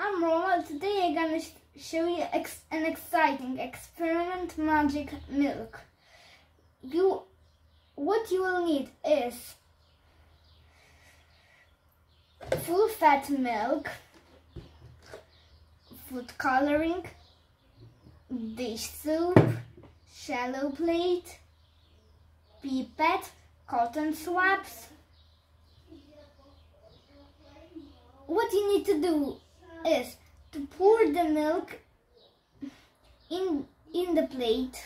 I'm Roman. Today I'm gonna sh- show you ex- an exciting experiment magic milk. You, what you will need is full fat milk, food coloring, dish soap, shallow plate, pipette, cotton swabs. What you need to do is to pour the milk in in the plate.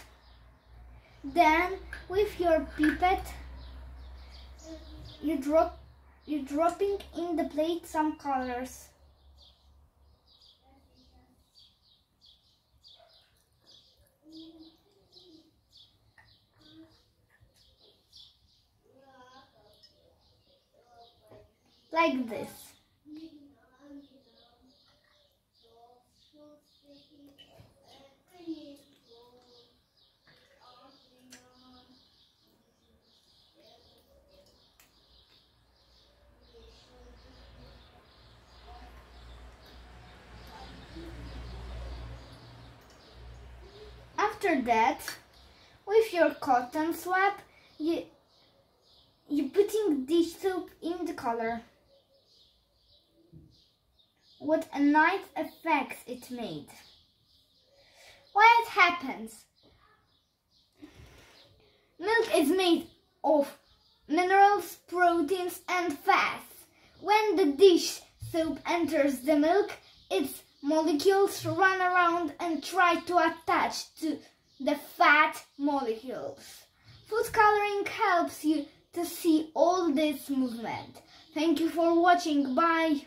Then with your pipette you drop you're dropping in the plate some colors. Like this. After that, with your cotton swab, you you putting dish soap in the color. What a nice effect it made. Why it happens? Milk is made of minerals, proteins and fats. When the dish soap enters the milk, its molecules run around and try to attach to the fat molecules. Food coloring helps you to see all this movement. Thank you for watching. Bye.